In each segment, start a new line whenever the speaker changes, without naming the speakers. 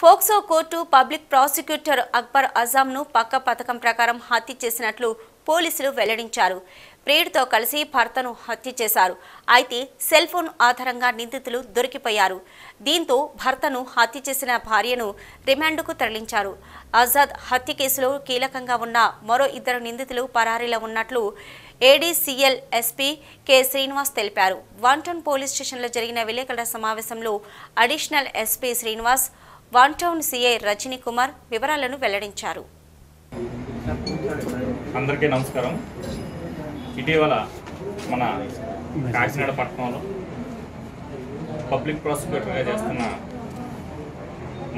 POCSO court public prosecutor Akbar అజాంను పక్క పథకం ప్రకారం హత్య చేసినట్లు పోలీసులు వెల్లడించారు. ప్రియుడితో కలిసి భర్తను హత్య చేశారు. అయితే సెల్ ఫోన్ ఆధారంగా నిందితులు దొరికిపోయారు. దీంతో భర్తను హత్య చేసిన భార్యను రిమాండ్కు తరలించారు. ఆజాద్ హత్య కేసులో కీలకంగా ఉన్న మరో ఇద్దరు నిందితులు పరారీలో ఉన్నట్లు ఏడీసీఎల్ ఎస్పీ కె శ్రీనివాస్ తెలిపారు. వాంటన్ పోలీస్ స్టేషన్లో జరిగిన విలేకరుల సమావేశంలో additional SP Srinivas one town CI Rajani Kumar వివరాలను వెల్లడించారు.
అందరికీ నమస్కారం. ఇటీవల మన కాకినాడ పట్టణంలో పబ్లిక్ ప్రాసిక్యూటర్గా చేస్తున్న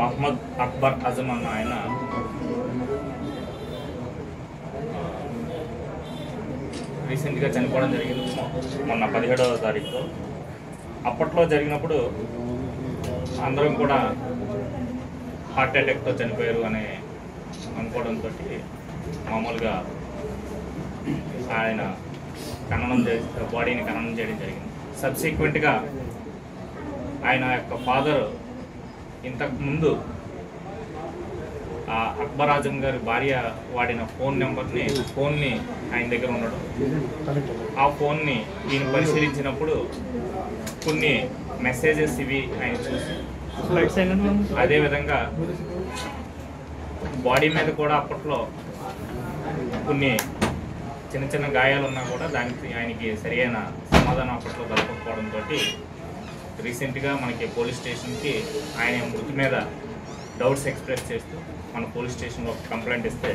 మహమ్మద్ అక్బర్ అజమ్ అన్న ఆయన రీసెంట్గా చనిపోవడం జరిగింది. మొన్న పదిహేడవ తారీఖులో అప్పట్లో జరిగినప్పుడు అందరం కూడా హార్ట్ అటాక్తో చనిపోయారు అనే అనుకోవడంతో మామూలుగా ఆయన ఖననం చేసి బాడీని ఖననం చేయడం జరిగింది. సబ్సిక్వెంట్గా ఆయన యొక్క ఫాదర్ ఇంతకుముందు ఆ అక్బర్ ఆజం గారి భార్య వాడిన ఫోన్ నెంబర్ని ఫోన్ని ఆయన దగ్గర ఉండడం. ఆ ఫోన్ని ఈయన పరిశీలించినప్పుడు కొన్ని మెసేజెస్ ఇవి ఆయన చూసి అదేవిధంగా బాడీ మీద కూడా అప్పట్లో కొన్ని చిన్న చిన్న గాయాలు ఉన్నా కూడా దానికి ఆయనకి సరైన సమాధానం అప్పట్లో దొరకకపోవడంతో రీసెంట్గా మనకి పోలీస్ స్టేషన్కి ఆయన మృతి మీద డౌట్స్ ఎక్స్ప్రెస్ చేస్తూ మన పోలీస్ స్టేషన్లో ఒక కంప్లైంట్ ఇస్తే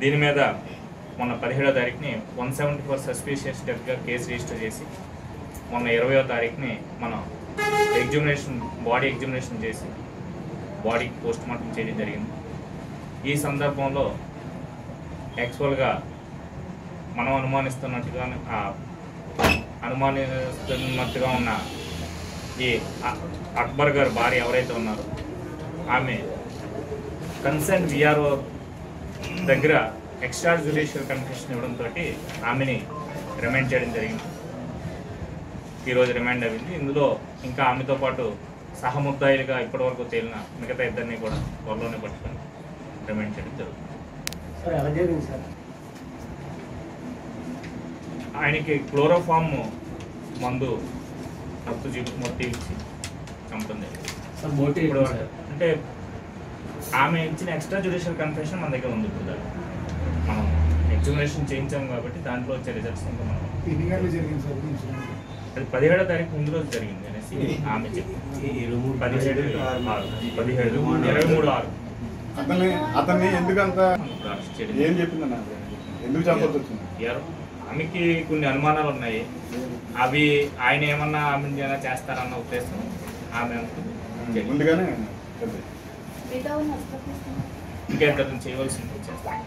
దీని మీద మొన్న పదిహేడో తారీఖుని వన్ సెవెంటీ ఫోర్ సస్పీషియస్ డెత్గా కేసు రిజిస్టర్ చేసి మొన్న ఇరవయో తారీఖుని మనం ఎగ్జామినేషన్ బాడీ ఎగ్జామినేషన్ చేసి బాడీకి పోస్ట్ మార్టం చేయడం జరిగింది. ఈ సందర్భంలో యాక్చువల్గా మనం అనుమానిస్తున్నట్టుగా అనుమానిస్తున్నట్టుగా ఉన్న ఈ అక్బర్ గారు భార్య ఎవరైతే ఉన్నారో ఆమె కన్సర్న్ విఆర్ఓ దగ్గర ఎక్స్ట్రా జ్యుడిషియల్ కన్ఫెషన్ ఇవ్వడంతో ఆమెని రిమైండ్ చేయడం జరిగింది. ఈరోజు రిమైండ్ అయింది. ఇందులో ఇంకా ఆమెతో పాటు సహముద్దాయిలుగా ఇప్పటివరకు తేలిన మిగతా ఇద్దరిని కూడా త్వరలోనే పట్టుకొని రిమైండ్ చేయడం జరుగుతుంది. ఆయనకి క్లోరోఫామ్ మందు రక్తు జీపు మొత్తం ఇచ్చి చంపడం జరిగింది. ఇప్పుడు అంటే ఆమె ఇచ్చిన ఎక్స్ట్రా జ్యుడిషియల్ కన్ఫెషన్ మన దగ్గర ఉంది ఇప్పుడు. మనం ఎగ్జామినేషన్ చేయించాం కాబట్టి దాంట్లో వచ్చే రిజల్ట్స్ ఇంకా మనం అది పదిహేడో తారీఖు ముందు రోజు జరిగింది అనేసి ఆమె చెప్పింది. పదిహేడు ఆరు. పదిహేడు ఇరవై మూడు ఆరు.
అతన్ని అతన్ని ఎందుకంత ఏం చెప్పిందన్న ఎందుకు చంపొద్దు?
ఆమెకి కొన్ని అనుమానాలు ఉన్నాయి. అవి ఆయన ఏమన్నా ఆమె ఏమైనా చేస్తారన్న ఉద్దేశం ఆమె
ముందుగానే తెలుసు.
ఇంకా ఇద్దరిని చేయవలసింది చేస్తాను.